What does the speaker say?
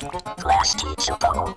Glass teachable.